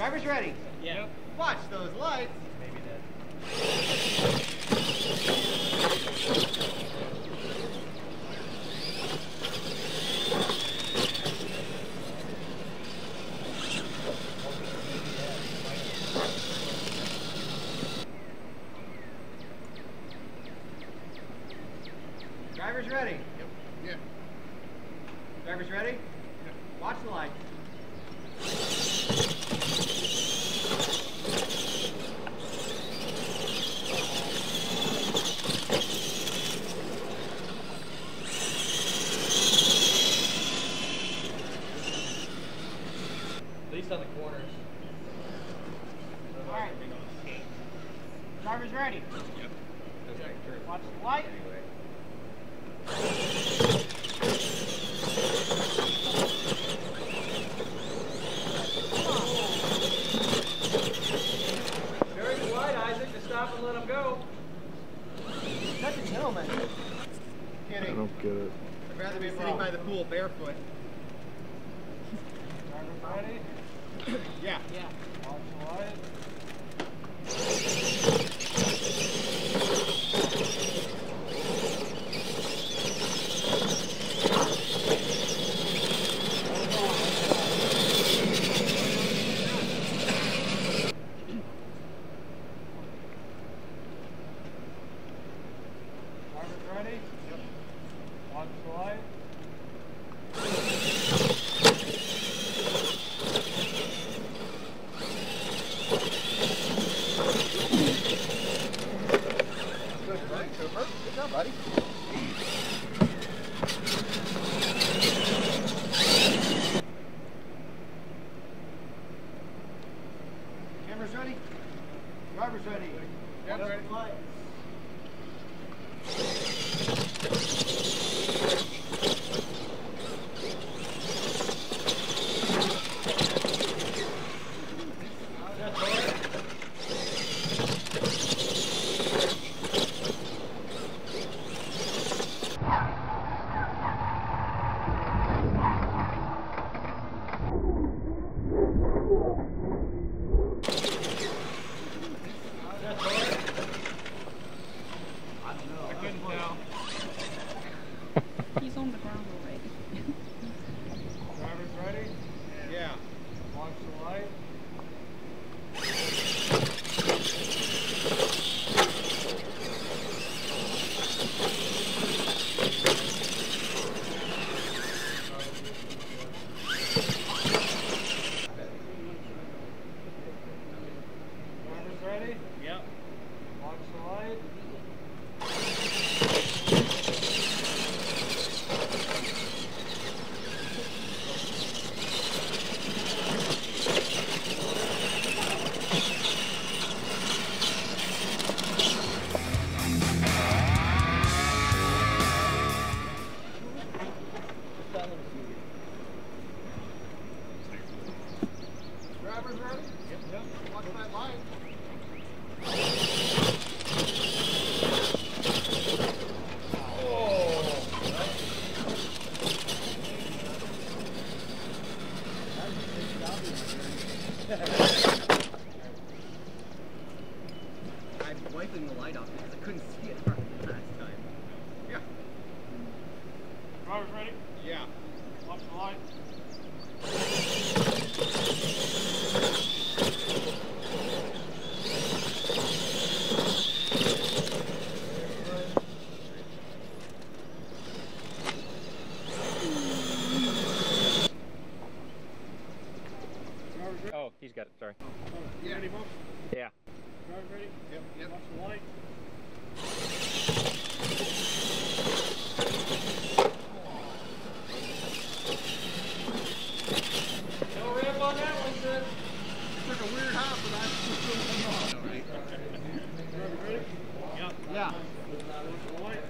Driver's ready. Yeah. Watch those lights. Maybe that. Driver's ready. Yep. Yeah. Driver's ready. Yep. Watch the light. At least on the corners. All right. Driver's ready. Watch the light. Very polite, Isaac, to stop and let him go. Such a gentleman. I don't get it. I'd rather be sitting by the pool barefoot. Driver's ready? Yeah. Yeah. Watch the light. Driver's ready? Yep. Watch the light. Good, right? Cooper. Good job, buddy. Camera's ready. Driver's ready. Yep, ready. lights. Sorry. You ready, Bob? Yeah. Driver's ready? Yep. Yep. Watch the light. No rip on that one, sir. Took a weird hop, but I still came on. Driver's ready? Yep. Yeah. Watch the light.